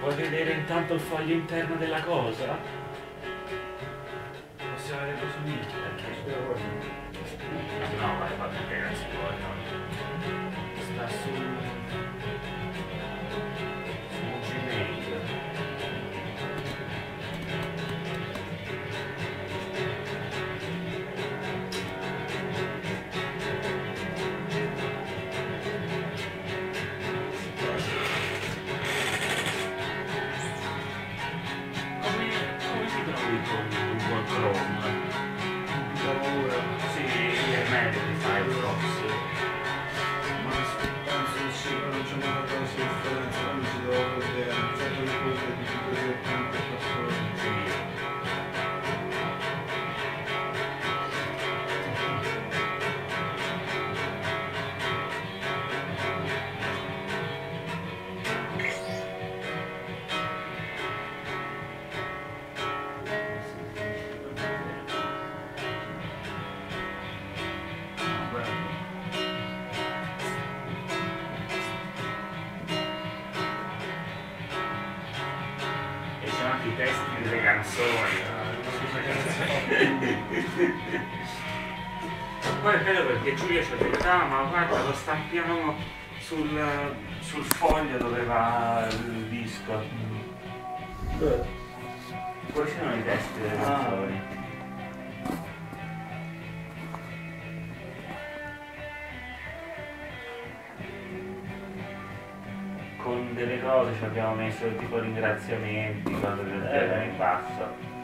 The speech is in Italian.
Vuoi vedere intanto il foglio interno della cosa? Possiamo averlo su Perché? No, vai, va bene. Trovi con Google Chrome? Sì, è meglio di Firefox. E sono anche i testi delle canzoni. Poi è bello perché Giulia ci ha detto, ah ma guarda lo stampiamo sul, sul foglio dove va il disco. Poi sono i testi delle canzoni. Con delle cose ci abbiamo messo tipo ringraziamenti, cose del genere in basso.